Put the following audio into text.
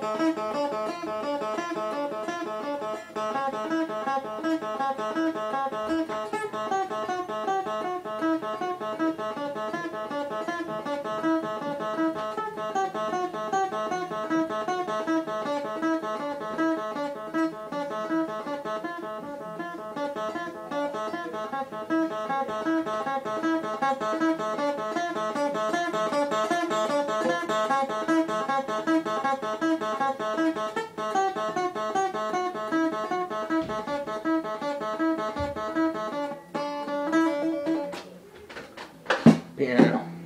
Thank you. 边。